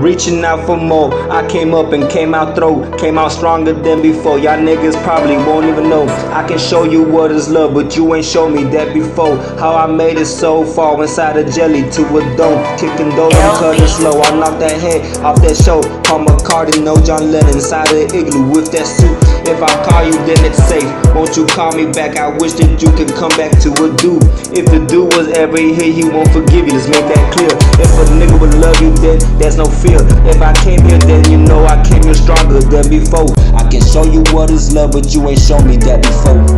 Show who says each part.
Speaker 1: reaching out for more. I came up and came out throw, came out stronger than before. Y'all niggas probably won't even know. I can show you what is love, but you ain't show me that before. How I made it so far inside a jelly to a dome, kicking those and cutting slow. I knocked that head off that show. Paul McCartney, no John Lennon inside the igloo with that suit. If I call you, then it's safe. Won't you call me back? I wish that you could come back to a dude. If the dude was ever here, he won't forgive you. Let's make that clear. If a nigga would love there's no fear. If I came here, then you know I came here stronger than before. I can show you what is love, but you ain't shown me that before.